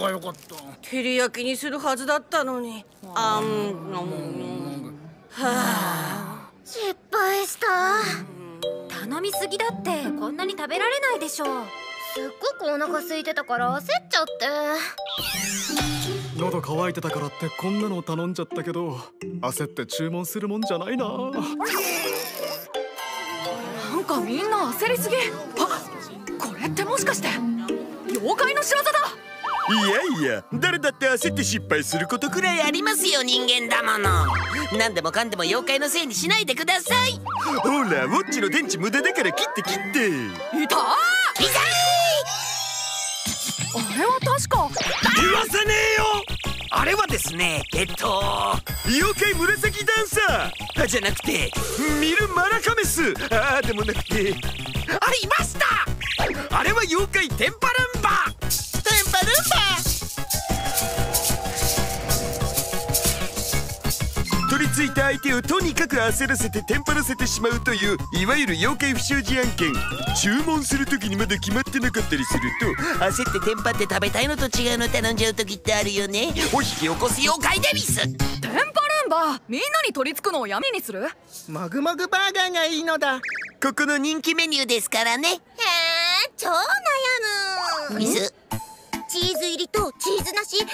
がよかった。照り焼きにするはずだったのに。あんはあ失敗した。頼みすぎだってこんなに食べられないでしょ。すっごくお腹空いてたから焦っちゃって。喉乾いてたからってこんなの頼んじゃったけど焦って注文するもんじゃないな。なんかみんな焦りすぎ。あこれってもしかして妖怪の仕業だいやいや誰だって焦って失敗することくらいありますよ人間だもの。何でもかんでも妖怪のせいにしないでください。ほらウォッチの電池無駄だから切って切って。い。たあれは確か。言わさねえよ。あれはですねえっと妖怪紫ダンサー。じゃなくてミルマラカメス。ああでもなくて。あいました。あれは妖怪テンパル取り付いた相手をとにかく焦らせてテンパらせてしまうといういわゆる妖怪不祥事案件。注文する時にまだ決まってなかったりすると焦ってテンパって食べたいのと違うの頼んじゃう時ってあるよね。お引き起こす妖怪デビス。テンパルンバみんなに取り付くのを闇にする？もぐもぐバーガーがいいのだ。ここの人気メニューですからね。へえ超悩む。水チーズ入りとチーズなしどっ